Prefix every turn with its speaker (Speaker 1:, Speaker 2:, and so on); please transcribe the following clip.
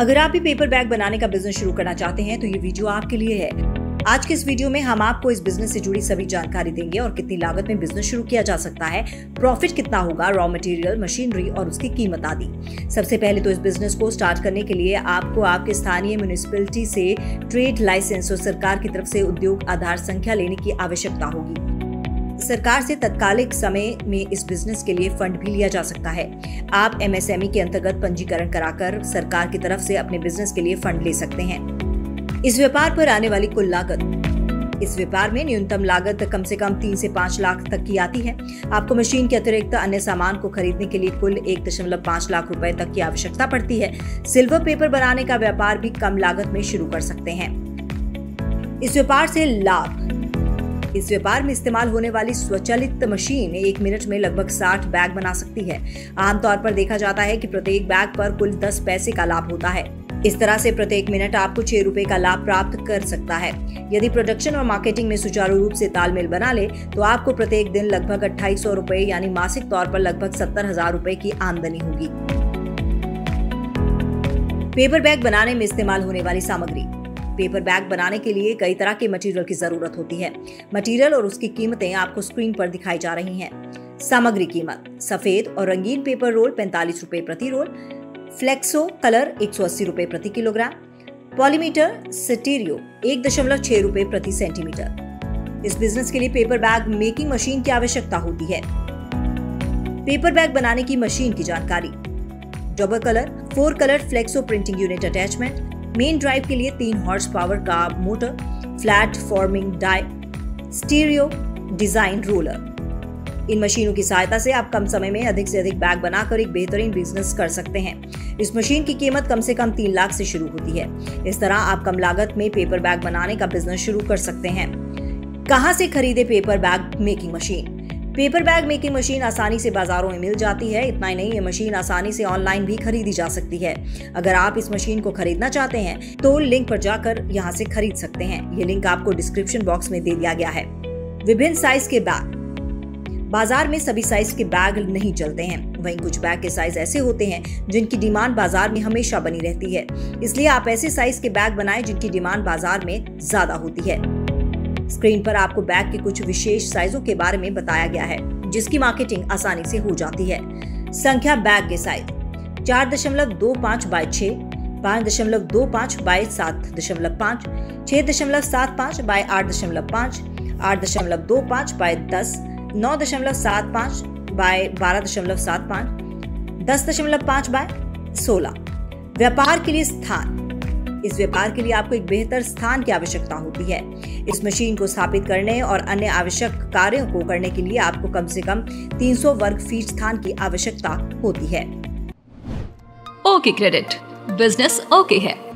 Speaker 1: अगर आप भी पेपर बैग बनाने का बिज़नेस शुरू करना चाहते हैं तो ये वीडियो आपके लिए है। आज के इस वीडियो में हम आपको इस बिज़नेस से जुड़ी सभी जानकारी देंगे और कितनी लागत में बिज़नेस शुरू किया जा सकता है प्रॉफिट कितना होगा रॉ मटेरियल मशीनरी और उसकी कीमत आदि। सबसे पहले तो इस बिज़नेस को स्टार्ट करने के लिए आपको आपके स्थानीय म्यूनिसिपलिटी से ट्रेड लाइसेंस और सरकार की तरफ़ से उद्योग आधार संख्या लेने की आवश्यकता होगी। सरकार से तत्कालिक समय में इस बिज़नेस के लिए फंड भी लिया जा सकता है। आप एमएसएमई के अंतर्गत पंजीकरण कराकर सरकार की तरफ़ से अपने बिज़नेस के लिए फंड ले सकते हैं। इस व्यापार पर आने वाली कुल लागत। इस व्यापार में न्यूनतम लागत कम से कम तीन से पाँच लाख तक की आती है। आपको मशीन के अतिरिक्त अन्य सामान को खरीदने के लिए कुल एक दशमलव पाँच लाख रुपए तक की आवश्यकता पड़ती है। सिल्वर पेपर बनाने का व्यापार भी कम लागत में शुरू कर सकते हैं। इस व्यापार से लाभ। इस व्यापार में इस्तेमाल होने वाली स्वचालित मशीन एक मिनट में लगभग 60 बैग बना सकती है। आमतौर पर देखा जाता है कि प्रत्येक बैग पर कुल 10 पैसे का लाभ होता है। इस तरह से प्रत्येक मिनट आपको छह रुपए का लाभ प्राप्त कर सकता है। यदि प्रोडक्शन और मार्केटिंग में सुचारू रूप से तालमेल बना ले तो आपको प्रत्येक दिन लगभग अट्ठाईस सौ रूपए यानी मासिक तौर पर लगभग सत्तर हज़ार रूपए की आमदनी होगी। पेपर बैग बनाने में इस्तेमाल होने वाली सामग्री। पेपर बैग बनाने के लिए कई तरह के मटेरियल की ज़रूरत होती है। मटेरियल और उसकी कीमतें आपको स्क्रीन पर दिखाई जा रही हैं। सामग्री कीमत, सफ़ेद और रंगीन पेपर रोल पैंतालीस रूपए प्रति रोल फ्लेक्सो कलर एक सौ प्रति किलोग्राम पॉलीमीटर सिटीरियो एक दशमलव छह रूपए प्रति सेंटीमीटर इस बिज़नेस के लिए पेपर बैग मेकिंग मशीन की आवश्यकता होती है। पेपर बैग बनाने की मशीन की जानकारी। Double colour four colour flexo printing unit attachment main drive के लिए तीन हॉर्स पावर का motor flat forming die stereo design roller इन मशीनों की सहायता से आप कम समय में अधिक से अधिक बैग बनाकर एक बेहतरीन बिज़नेस कर सकते हैं। इस मशीन की कीमत कम से कम तीन लाख से शुरू होती है। इस तरह आप कम लागत में पेपर बैग बनाने का बिज़नेस शुरू कर सकते हैं। कहाँ से खरीदे paper bag making machine paper bag making machine आसानी से बाजारों में मिल जाती है। इतना ही नहीं, ये मशीन आसानी से ऑनलाइन भी खरीदी जा सकती है। अगर आप इस मशीन को खरीदना चाहते हैं तो लिंक पर जाकर यहाँ से खरीद सकते हैं। ये लिंक आपको डिस्क्रिप्शन बॉक्स में दे दिया गया है। विभिन्न साइज़ के बैग बाज़ार में सभी साइज़ के बैग नहीं चलते हैं। वहीं कुछ बैग के साइज़ ऐसे होते हैं, जिनकी डिमांड बाज़ार में हमेशा बनी रहती है। इसलिए आप ऐसे साइज़ के बैग बनाएँ, जिनकी डिमांड बाज़ार में ज़्यादा होती है। स्क्रीन पर आपको बैग के कुछ विशेष साइजों के बारे में बताया गया है, जिसकी मार्केटिंग आसानी से हो जाती है। संख्या बैग के साइज़, चार दशमलव दो पाँच बाय छह, पाँच दशमलव दो पाँच बाय सात दशमलव पाँच, छह दशमलव सात पाँच बाय आठ दशमलव पाँच, आठ दशमलव दो पाँच बाय दस, नौ दशमलव सात पाँच बाय बारह दशमलव सात पाँच, दस दशमलव पाँच बाय सोलह। व्यापार के लिए स्थान इस व्यापार के लिए आपको एक बेहतर स्थान की आवश्यकता होती है। इस मशीन को स्थापित करने और अन्य आवश्यक कार्यों को करने के लिए आपको कम से कम 300 वर्ग फीट स्थान की आवश्यकता होती है।
Speaker 2: Okay credit. बिज़नेस ओके है।